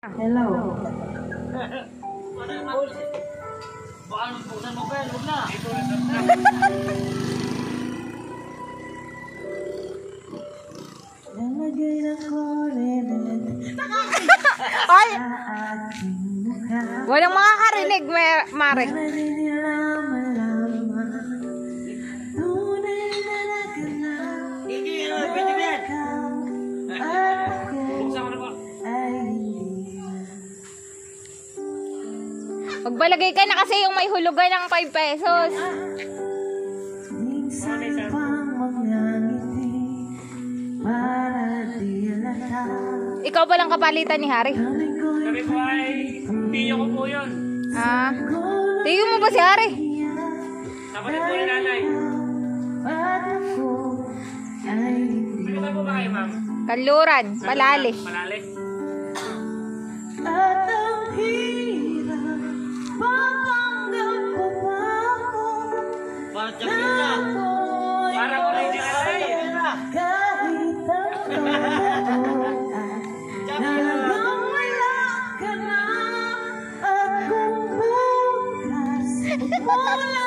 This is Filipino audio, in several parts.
Hello. Lalagay ng korenet Ay! sa aking mukha Walang makakarinig, Ma- Mare. Magbalagay ka na kasi yung may hulugan ng 5 pesos. Minsan pang mga ngiti Para di alata Ikaw ba lang kapalitan ni Hari? Sabi ko ay, tiyo ko po yun. Ah. Tingin mo ba si Hari? Kapatid po ni nanay. Po ba kayo, ma'am? Kanluran, palali. Palali. Ang totoo Talagang wala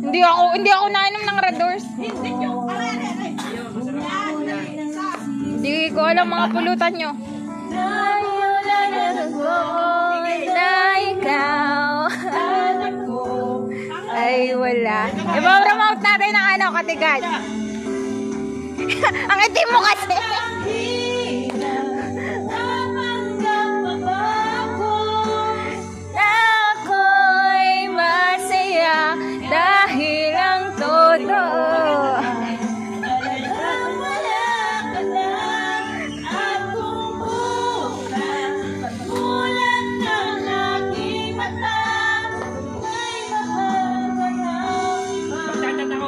Hindi ako, hindi ako nainom ng Red Doors. Hindi ko alam mga pulutan nyo. Na ikaw ay wala. I-promote natin ang ano, katigan. ang itim mo kasi.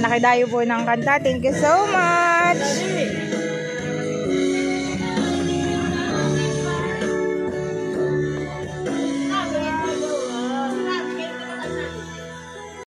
nakidayo po ng kanta. Thank you so much!